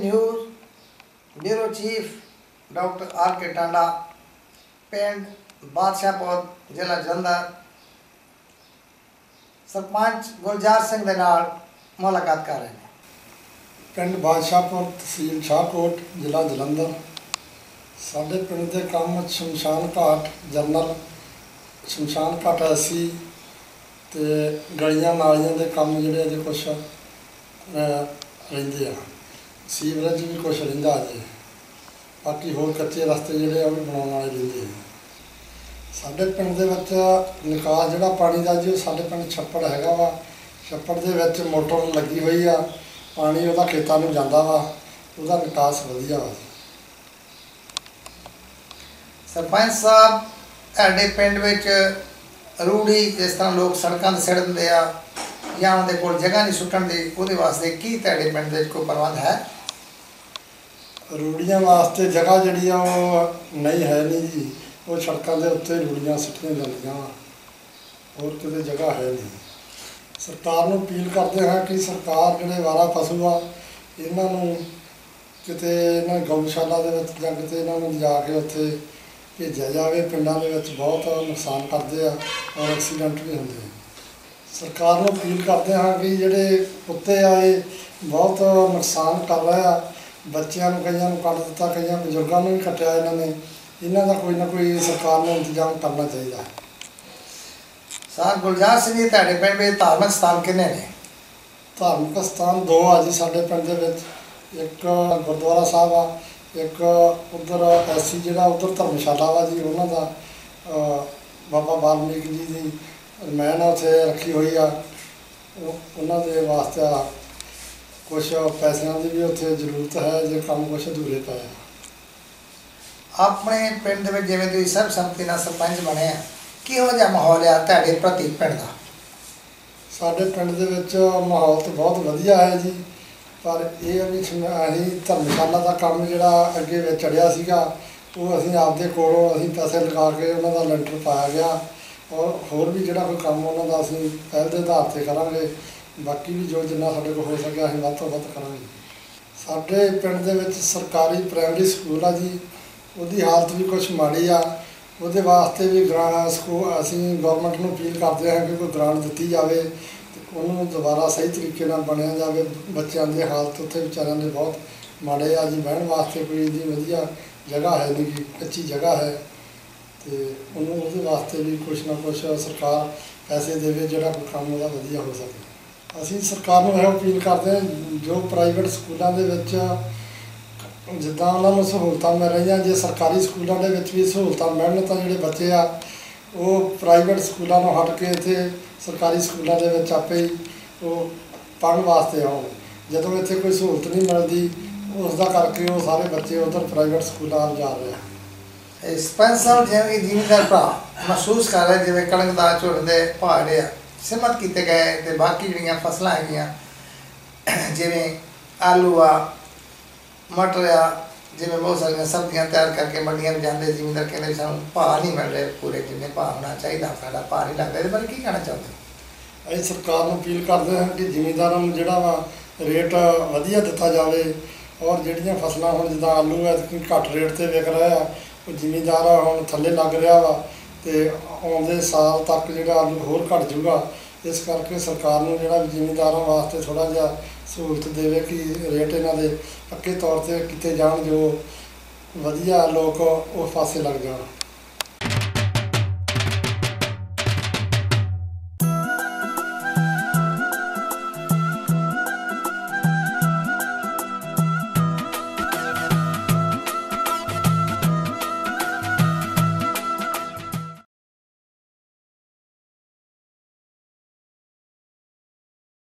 with the news, Bureau Chief Dr. R. K. Tanda, ਪਿੰਡ ਬਾਦਸ਼ਾਹਪੁਰ ਜ਼ਿਲ੍ਹਾ ਜਲੰਧਰ ਸਰਪੰਚ ਗੁਲਜ਼ਾਰ ਸਿੰਘ ਦੇ ਨਾਲ ਮੁਲਾਕਾਤ ਕਰ ਰਹੇ ਨੇ ਪਿੰਡ ਬਾਦਸ਼ਾਹਪੁਰ ਤਹਿਸੀਲ ਸ਼ਾਹਕੋਟ ਜ਼ਿਲ੍ਹਾ ਜਲੰਧਰ ਸਾਡੇ ਪਿੰਡ ਦੇ ਕੰਮ ਸ਼ਮਸ਼ਾਨ ਘਾਟ ਜਰਨਲ ਸ਼ਮਸ਼ਾਨ ਘਾਟ ਅਸੀਂ ਤੇ ਗਲੀਆਂ ਨਾਲੀਆਂ ਦੇ ਕੰਮ ਜਿਹੜੇ ਅਜੇ ਕੁਛ ਰਹਿੰਦੇ ਆ ਸੀਵਰੇਜ ਵੀ ਕੁਛ ਰਹਿੰਦਾ ਜੀ। ਬਾਕੀ ਹੋਰ ਕੱਚੇ ਰਸਤੇ ਜਿਹੜੇ ਆ ਉਹ ਵੀ ਬਣਾਉਣ ਵਾਲੇ ਰਹਿੰਦੇ ਆ। ਸਾਡੇ ਪਿੰਡ ਦੇ ਵਿੱਚ ਨਿਕਾਸ ਜਿਹੜਾ ਪਾਣੀ ਦਾ ਜੀ, ਉਹ ਸਾਡੇ ਪਿੰਡ ਛੱਪੜ ਹੈਗਾ ਵਾ। ਛੱਪੜ ਦੇ ਵਿੱਚ ਮੋਟਰ ਲੱਗੀ ਹੋਈ ਆ। ਪਾਣੀ ਉਹਦਾ ਖੇਤਾਂ ਨੂੰ ਜਾਂਦਾ ਵਾ। ਉਹਦਾ ਨਿਕਾਸ ਵਧੀਆ ਵਾ ਸਰਪੰਚ ਸਾਹਿਬ ਤੁਹਾਡੇ ਪਿੰਡ ਵਿੱਚ ਰੂੜੀ ਜਿਸ ਤਰ੍ਹਾਂ ਲੋਕ ਸੜਕਾਂ ਤੇ ਸਿੜ ਦਿੰਦੇ ਆ ਜਾਂ ਉਹਦੇ ਕੋਲ ਜਗ੍ਹਾ ਨਹੀਂ ਸੁੱਟਣ ਦੀ, ਉਹਦੇ ਵਾਸਤੇ ਕੀ ਤੁਹਾਡੇ ਪਿੰਡ ਦੇ ਕੋਈ ਪ੍ਰਬੰਧ ਹੈ? ਰੂੜੀਆਂ ਵਾਸਤੇ ਜਗ੍ਹਾ ਜਿਹੜੀ ਆ ਉਹ ਨਹੀਂ ਹੈ ਨਹੀਂ ਜੀ। ਉਹ ਸੜਕਾਂ ਦੇ ਉੱਤੇ ਰੂੜੀਆਂ ਸਿੱਟੀਆਂ ਜਾਂਦੀਆਂ ਵਾ। ਹੋਰ ਕਿਤੇ ਜਗ੍ਹਾ ਹੈ ਨਹੀਂ। ਸਰਕਾਰ ਨੂੰ ਅਪੀਲ ਕਰਦੇ ਹਾਂ ਕਿ ਸਰਕਾਰ ਜਿਹੜੇ ਵਾਰਾ ਪਸ਼ੂ ਆ, ਇਹਨਾਂ ਨੂੰ ਕਿਤੇ ਇਹਨਾਂ ਗਊਸ਼ਾਲਾ ਦੇ ਵਿੱਚ ਜਾਂ ਕਿਤੇ ਇਹਨਾਂ ਨੂੰ ਜਾ ਕੇ ਉੱਥੇ ਭੇਜਿਆ ਜਾਵੇ। ਪਿੰਡਾਂ ਦੇ ਵਿੱਚ ਬਹੁਤ ਨੁਕਸਾਨ ਕਰਦੇ ਆ ਔਰ ਐਕਸੀਡੈਂਟ ਵੀ ਹੁੰਦੇ ਆ। ਸਰਕਾਰ ਨੂੰ ਅਪੀਲ ਕਰਦੇ ਹਾਂ ਕਿ ਜਿਹੜੇ ਕੁੱਤੇ ਆ ਇਹ ਬਹੁਤ ਨੁਕਸਾਨ ਕਰ ਰਹੇ ਆ। ਬੱਚਿਆਂ ਨੂੰ ਕਈਆਂ ਨੂੰ ਕੱਟ ਦਿੱਤਾ ਕਈਆਂ ਬਜ਼ੁਰਗਾਂ ਨੂੰ ਵੀ ਕੱਟਿਆ ਇਹਨਾਂ ਨੇ। ਇਹਨਾਂ ਦਾ ਕੋਈ ਨਾ ਕੋਈ ਸਰਕਾਰ ਨੂੰ ਇੰਤਜ਼ਾਮ ਕਰਨਾ ਚਾਹੀਦਾ ਹੈ। ਸਰ ਗੁਲਜ਼ਾਰ ਸਿੰਘ ਜੀ ਤੁਹਾਡੇ ਪਿੰਡ ਵਿੱਚ ਧਾਰਮਿਕ ਸਥਾਨ ਕਿੰਨੇ ਨੇ? ਧਾਰਮਿਕ ਸਥਾਨ ਦੋ ਆ ਜੀ ਸਾਡੇ ਪਿੰਡ ਦੇ ਵਿੱਚ। ਇੱਕ ਗੁਰਦੁਆਰਾ ਸਾਹਿਬ ਆ ਇੱਕ ਉਧਰ ਐਸੀ ਜਿਹੜਾ ਉਧਰ ਧਰਮਸ਼ਾਲਾ ਵਾ ਜੀ ਉਹਨਾਂ ਦਾ ਬਾਬਾ ਵਾਲਮੀਕ ਜੀ ਦੀ ਰਮਾਇਣ ਉੱਥੇ ਰੱਖੀ ਹੋਈ ਆ। ਉਹ- ਉਹਨਾਂ ਦੇ ਵਾਸਤੇ ਕੁਝ ਪੈਸਿਆਂ ਦੀ ਵੀ ਉੱਥੇ ਜ਼ਰੂਰਤ ਹੈ ਜੇ ਕੰਮ ਕੁਝ ਅਧੂਰੇ ਪਏ ਆ। ਆਪਣੇ ਪਿੰਡ ਦੇ ਵਿੱਚ ਜਿਵੇਂ ਤੁਸੀਂ ਸਰਬਸੰਮਤੀ ਨਾਲ ਸਰਪੰਚ ਬਣੇ ਆ ਕਿਹੋ ਜਿਹਾ ਮਾਹੌਲ ਆ ਤੁਹਾਡੇ ਪ੍ਰਤੀ ਪਿੰਡ ਦਾ? ਸਾਡੇ ਪਿੰਡ ਦੇ ਵਿੱਚ ਮਾਹੌਲ ਤਾਂ ਬਹੁਤ ਵਧੀਆ ਹੈ ਜੀ ਪਰ ਇਹ ਵੀ ਅਸੀਂ ਧਰਮਸ਼ਾਲਾ ਦਾ ਕੰਮ ਜਿਹੜਾ ਅੱਗੇ ਵਿੱਚ ਚੜਿਆ ਸੀਗਾ ਉਹ ਅਸੀਂ ਆਪਦੇ ਕੋਲੋਂ ਅਸੀਂ ਪੈਸੇ ਲਗਾ ਕੇ ਉਹਨਾਂ ਦਾ ਲੈਂਟਰ ਪਾਇਆ ਗਿਆ ਔਰ ਹੋਰ ਵੀ ਜਿਹੜਾ ਕੋਈ ਕੰਮ ਉਹਨਾਂ ਦਾ ਅਸੀਂ ਪਹਿਲ ਦੇ ਆਧਾਰ ਤੇ ਕਰਾਂਗੇ ਬਾਕੀ ਵੀ ਜੋ ਜਿੰਨਾ ਸਾਡੇ ਕੋਲ ਹੋ ਸਕਿਆ ਅਸੀਂ ਵੱਧ ਤੋਂ ਵੱਧ ਕਰਾਂਗੇ। ਸਾਡੇ ਪਿੰਡ ਦੇ ਵਿੱਚ ਸਰਕਾਰੀ ਪ੍ਰਾਇਮਰੀ ਸਕੂਲ ਆ ਜੀ, ਉਹਦੀ ਹਾਲਤ ਵੀ ਕੁਝ ਮਾੜੀ ਆ। ਉਹਦੇ ਵਾਸਤੇ ਵੀ ਗ੍ਰਾਂਟ ਸਕੂਲ ਅਸੀਂ ਗਵਰਨਮੈਂਟ ਨੂੰ ਅਪੀਲ ਕਰਦੇ ਹਾਂ ਕਿ ਕੋਈ ਗ੍ਰਾਂਟ ਦਿੱਤੀ ਜਾਵੇ ਤੇ ਉਹਨੂੰ ਦੁਬਾਰਾ ਸਹੀ ਤਰੀਕੇ ਨਾਲ ਬਣਿਆ ਜਾਵੇ। ਬੱਚਿਆਂ ਦੀ ਹਾਲਤ ਉੱਥੇ ਵਿਚਾਰਿਆਂ ਦੇ ਬਹੁਤ ਮਾੜੇ ਆ ਜੀ। ਬਹਿਣ ਵਾਸਤੇ ਕੋਈ ਇੰਨੀ ਵਧੀਆ ਜਗ੍ਹਾ ਹੈ ਨਹੀਂ ਕੱਚੀ ਜਗ੍ਹਾ ਹੈ ਤੇ ਉਹਨੂੰ ਉਹਦੇ ਵਾਸਤੇ ਵੀ ਕੁਛ ਨਾ ਕੁਛ ਸਰਕਾਰ ਪੈਸੇ ਦੇਵੇ ਜਿਹੜਾ ਕੋਈ ਕੰਮ ਉਹਦਾ ਵਧੀਆ ਹੋ ਸਕੇ। ਅਸੀਂ ਸਰਕਾਰ ਨੂੰ ਇਹ ਅਪੀਲ ਕਰਦੇ ਹਾਂ ਜੋ ਪ੍ਰਾਈਵੇਟ ਸਕੂਲਾਂ ਦੇ ਵਿੱਚ ਜਿੱਦਾਂ ਉਹਨਾਂ ਨੂੰ ਸਹੂਲਤਾਂ ਮਿਲ ਰਹੀਆਂ, ਜੇ ਸਰਕਾਰੀ ਸਕੂਲਾਂ ਦੇ ਵਿੱਚ ਵੀ ਸਹੂਲਤਾਂ ਮਿਲਣ ਤਾਂ ਜਿਹੜੇ ਬੱਚੇ ਆ, ਉਹ ਪ੍ਰਾਈਵੇਟ ਸਕੂਲਾਂ ਨੂੰ ਹਟ ਕੇ ਇੱਥੇ ਸਰਕਾਰੀ ਸਕੂਲਾਂ ਦੇ ਵਿੱਚ ਆਪੇ ਹੀ ਉਹ ਪੜ੍ਹਨ ਵਾਸਤੇ ਆਉਣ। ਜਦੋਂ ਇੱਥੇ ਕੋਈ ਸਹੂਲਤ ਨਹੀਂ ਮਿਲਦੀ ਉਸ ਦਾ ਕਰਕੇ ਉਹ ਸਾਰੇ ਬੱਚੇ ਉਧਰ ਪ੍ਰਾਈਵੇਟ ਸਕੂਲਾਂ ਵੱਲ ਜਾ ਰਹੇ ਆ। ਇਹ ਜਿਵੇਂ ਕਿ ਭਰਾ ਮਹਿਸੂਸ ਕਰ ਰਹੇ ਜਿਵੇਂ ਕਣਕ ਦਾ ਝੋਨੇ ਦੇ ਪਹਾੜ ਆ। ਸਿਮਤ ਕੀਤੇ ਗਏ ਤੇ ਬਾਕੀ ਜਿਹੜੀਆਂ ਫਸਲਾਂ ਹੈਗੀਆਂ, ਜਿਵੇਂ ਆਲੂ ਆ ਮਟਰ ਆ, ਜਿਵੇਂ ਬਹੁਤ ਸਾਰੀਆਂ ਸਬਜ਼ੀਆਂ ਤਿਆਰ ਕਰਕੇ ਮੰਡੀਆਂ ਨੂੰ ਜਾਂਦੇ ਜ਼ਿਮੀਂਦਾਰ ਕਹਿੰਦੇ ਸਾਨੂੰ ਭਾਅ ਨਹੀਂ ਮਿਲ ਰਹੇ ਪੂਰੇ ਜਿੰਨੇ ਭਾਅ ਹੋਣਾ ਚਾਹੀਦਾ, ਸਾਡਾ ਭਾਅ ਨਹੀਂ ਲੱਗਦਾ, ਇਹਦੇ ਬਾਰੇ ਕੀ ਕਹਿਣਾ ਚਾਹੁੰਦੇ ਅਸੀਂ ਸਰਕਾਰ ਨੂੰ ਅਪੀਲ ਕਰਦੇ ਹਾਂ ਕਿ ਜ਼ਿਮੀਂਦਾਰਾਂ ਨੂੰ ਜਿਹੜਾ ਵਾ ਰੇਟ ਵਧੀਆ ਦਿੱਤਾ ਜਾਵੇ ਔਰ ਜਿਹੜੀਆਂ ਫਸਲਾਂ ਹੁਣ ਜਿੱਦਾਂ ਆਲੂ ਹੈ ਘੱਟ ਰੇਟ ਤੇ ਵਿਕ ਰਿਹਾ ਆ, ਉਹ ਜ਼ਿਮੀਂਦਾਰ ਆ, ਹੁਣ ਥੱਲੇ ਲੱਗ ਰਿਹਾ ਵਾ ਤੇ ਆਉਂਦੇ ਸਾਲ ਤੱਕ ਜਿਹੜਾ ਆਲੂ ਹੋਰ ਘਟ ਜਾਊਗਾ, ਇਸ ਕਰਕੇ ਸਰਕਾਰ ਨੂੰ ਜਿਹੜਾ ਵੀ ਜ਼ਿਮੀਂਦਾਰਾਂ ਵਾਸਤੇ ਥੋੜਾ ਜਿਹਾ ਸਹੂਲਤ ਦੇਵੇ ਕਿ ਰੇਟ ਇਹਨਾਂ ਦੇ ਪੱਕੇ ਤੌਰ ਤੇ ਕੀਤੇ ਜਾਣ, ਜੋ ਵਧੀਆ ਲੋਕ ਉਸ ਪਾਸੇ ਲੱਗ ਜਾਣ।